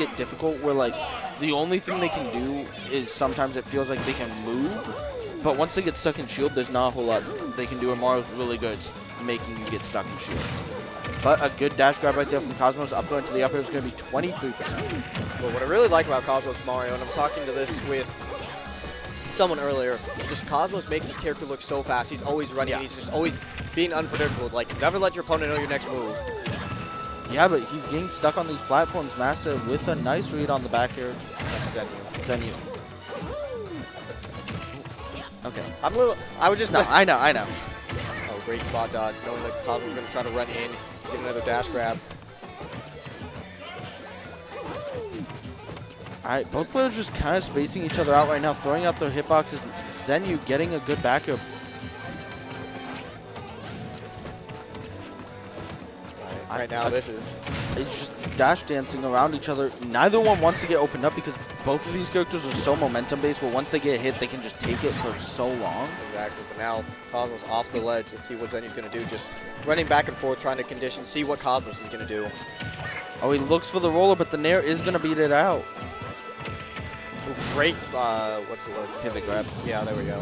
it difficult where like the only thing they can do is sometimes it feels like they can move, but once they get stuck in shield, there's not a whole lot they can do, and Mario's really good at making you get stuck in shield. But a good dash grab right there from Cosmos. Up throw into the up air is going to be 23%. But what I really like about Cosmos Mario, and I'm talking to this with someone earlier, just Cosmos makes his character look so fast. He's always running. Yeah. He's just always being unpredictable. Like, never let your opponent know your next move. Yeah, but he's getting stuck on these platforms, Master, with a nice read on the back here. Zenyou. Okay. I'm a little. I was just. No, I know, I know. oh, great spot dodge. Knowing that Cosmos is going to try to run in, get another dash grab. All right, both players just kind of spacing each other out right now, throwing out their hitboxes. Zenyou getting a good back Right, now, this is. It's just dash dancing around each other. Neither one wants to get opened up because both of these characters are so momentum based where once they get hit, they can just take it for so long. Exactly. But now Cosmos off the ledge. Let's see what Zenyou's going to do. Just running back and forth, trying to condition, see what Cosmos is going to do. Oh, he looks for the roller, but the Nair is going to beat it out. Great. Uh, what's the word? Pivot grab. Yeah, there we go.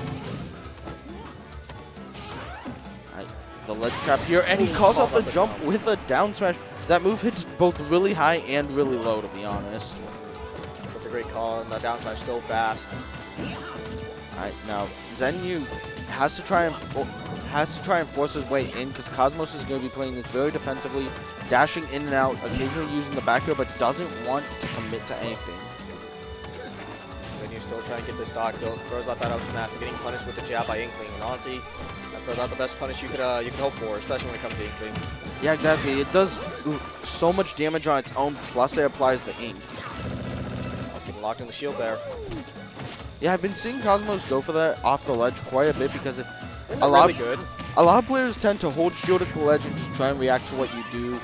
The ledge trap here, and he calls out the jump with a down smash. That move hits both really high and really low, to be honest. Such a great call, and that down smash so fast. All right, now Zenyou has to try and has to try and force his way in because Cosmos is going to be playing this very defensively, dashing in and out, occasionally using the back air, but doesn't want to commit to anything. You trying to get this stock. Throws throws out that up smash, getting punished with the jab by Inkling. And honestly, that's about the best punish you could uh, you can hope for, especially when it comes to Inkling. Yeah, exactly. It does so much damage on its own, plus it applies the ink. Getting locked in the shield there. Yeah, I've been seeing Cosmos go for that off the ledge quite a bit because it, a lot really good. A lot of players tend to hold shield at the ledge and just try and react to what you do.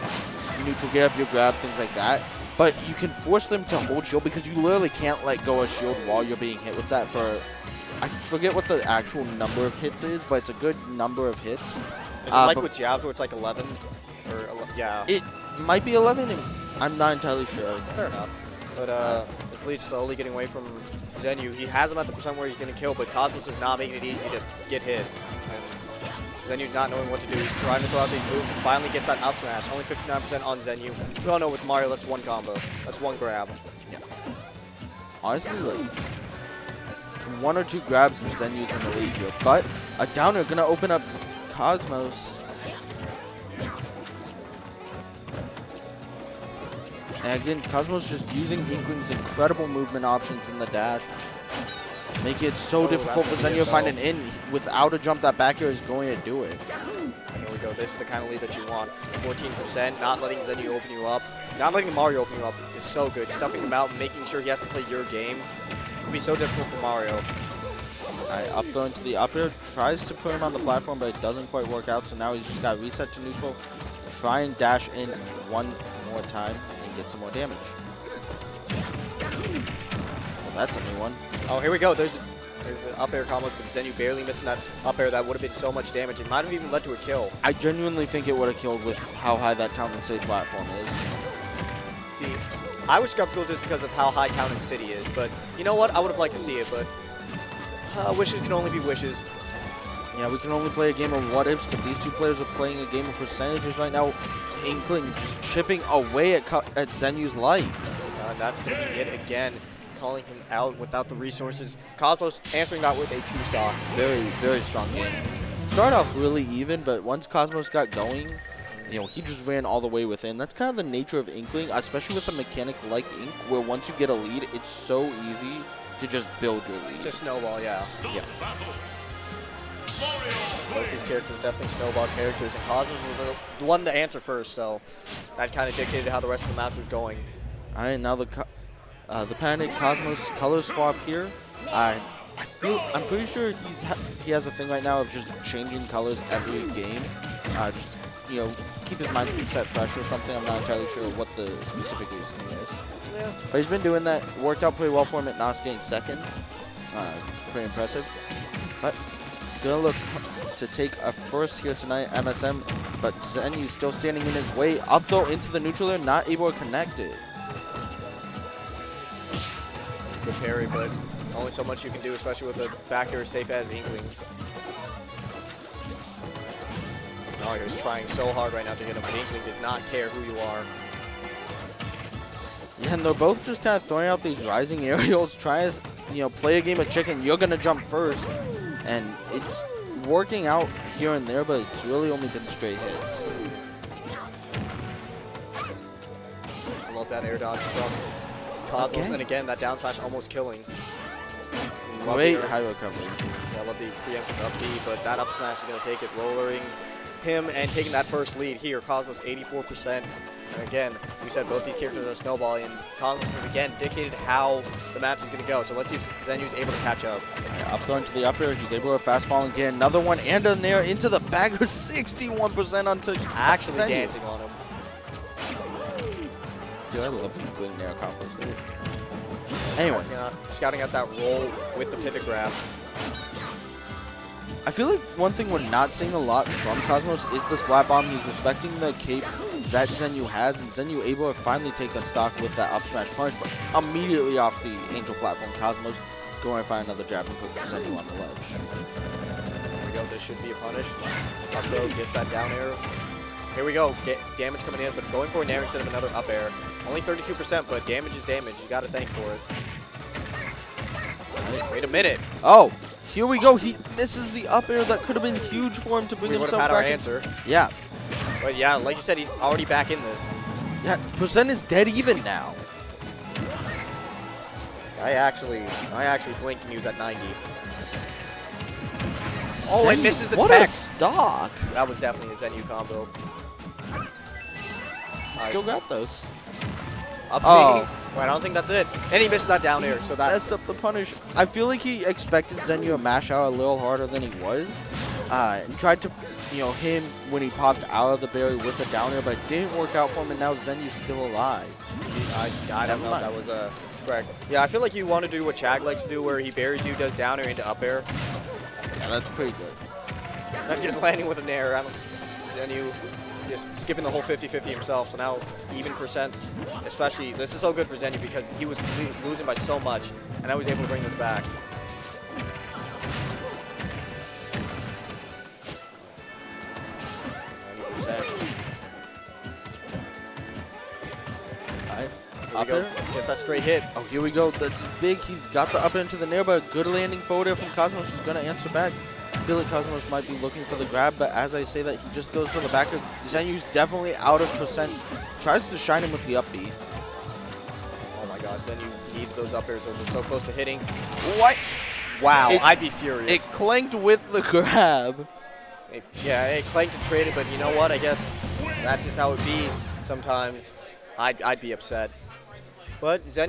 You neutral get up your grab, things like that. But you can force them to hold shield because you literally can't let go of shield while you're being hit with that for I forget what the actual number of hits is, but it's a good number of hits. Is it Uh, like but- with jabs where it's like 11? Or, yeah, It might be 11, I'm not entirely sure. fair enough. But uh, this lead slowly getting away from Zenyou. He has him at the percent where he's going to kill, but Cosmos is not making it easy to get hit. And Zenyou's not knowing what to do. He's trying to throw out these moves and finally gets that up smash. Only 59% on Zenyou. We all know with Mario, that's one combo. That's one grab. Honestly, like one or two grabs and Zenyou's in the lead here. But a downer gonna open up Cosmos. And again, Cosmos just using Inkling's incredible movement options in the dash. Make it so Oh, difficult for Zenyou to find an in. Without a jump, that back air is going to do it. Here we go. This is the kind of lead that you want. 14%, not letting Zenyou open you up. Not letting Mario open you up is so good. Stuffing him out making sure he has to play your game. It'll be so difficult for Mario. Alright, up throw into the up air. Tries to put him on the platform, but it doesn't quite work out. So now he's just got reset to neutral. Try and dash in one more time and get some more damage. Well, that's a new one. Oh, here we go. There's there's an up air combo, but Zenyou barely missing that up air. That would have been so much damage. It might have even led to a kill. I genuinely think it would have killed with how high that Town and City platform is. See, I was skeptical just because of how high Town and City is, but you know what? I would have liked to see it, but uh, wishes can only be wishes. Yeah, we can only play a game of what ifs, but these two players are playing a game of percentages right now. Inkling just chipping away at, at Zenyou's life. Uh, that's going to be it again. Calling him out without the resources. Cosmos answering that with a two-star. Very, very strong game. Started off really even, but once Cosmos got going, you know, he just ran all the way within. That's kind of the nature of Inkling, especially with a mechanic like Ink, where once you get a lead, it's so easy to just build your lead. Just snowball, yeah. yeah. Both these characters are definitely snowball characters, and Cosmos was the one to answer first, so that kind of dictated how the rest of the match was going. All right, now the uh, the Panic Cosmos color swap here. I I feel I'm pretty sure he's ha- he has a thing right now of just changing colors every game. Uh, just you know, keep his mind set fresh or something. I'm not entirely sure what the specific reason is. Yeah. But he's been doing that. Worked out pretty well for him at Nos getting second. Uh, pretty impressive. But gonna look to take a first here tonight, MSM. But Zenyou still standing in his way. Up though into the neutral air, not able to connect it. Good parry, but only so much you can do, especially with a back air as safe as Inklings. Mario oh, is trying so hard right now to hit him, but Inkling does not care who you are. Yeah, and they're both just kind of throwing out these rising aerials. Try to, you know, play a game of chicken. You're gonna jump first, and it's working out here and there, but it's really only been straight hits. I love that air dodge from Cosmos, Again? and again, that down smash almost killing. Love the Great air- high recovery. Yeah, I love the preemptive up B, but that up smash is going to take it, rollering him and taking that first lead here. Cosmos 84%. And again, we said both these characters are snowballing, and Cosmos has again dictated how the match is going to go. So let's see if Zenyou's able to catch up. Alright, up throw into the up air. He's able to fast fall and get another one and in there into the bagger. 61% onto Actually Zenyou. dancing on him. Dude, I love wing air combos. Dude. Anyways, scouting out that roll with the pivot grab. I feel like one thing we're not seeing a lot from Cosmos is the splat bomb. He's respecting the cape that Zenyou has, and Zenyou able to finally take a stock with that up smash punch, but immediately off the Angel platform, Cosmos going to find another jab and put Zenyou on the ledge. There we go. This should be a punish. Up throw gets that down air. Here we go. Da damage coming in, but going for an air instead of another up air. Only 32%, but damage is damage. You got to thank for it. Wait a minute. Oh, here we go. He misses the up air that could have been huge for him to bring We would have himself had our in- answer. Yeah, But yeah, like you said, he's already back in this. yeah. Percent is dead even now. I actually, I actually blinked and he was at 90. Oh, Zenyou, misses the What tech. a stock. That was definitely a Zenyou combo. Still got those. Up Oh. Wait, I don't think that's it. And he missed that down air, so that's messed up the punish. I feel like he expected Zenyou to mash out a little harder than he was, uh, and tried to, you know, him when he popped out of the bury with a down air, but it didn't work out for him, and now Zenyou's still alive. I, I don't Never know if mind. that was a correct. Yeah, I feel like you want to do what Chag likes to do, where he buries you, does down air into up air, Yeah, that's pretty good. I'm just landing with an air. I don't. Zenyou just skipping the whole 50-50 himself. So now even percents, especially this is so good for Zenyou because he was losing by so much, and I was able to bring this back. Ninety percent. Alright. Up air. Gets that straight hit. Oh, here we go. That's big. He's got the up into the nair, but a good landing forward air from Cosmos is going to answer back. I feel like Cosmos might be looking for the grab, but as I say that, he just goes for the back. Zenyou's definitely out of percent. Tries to shine him with the up B. Oh my gosh, then you need those up airs. Those are so close to hitting. What? Wow, It- I'd be furious. It clanked with the grab. It- yeah, it clanked and traded, but you know what? I guess that's just how it be sometimes. I'd, I'd be upset. But Zen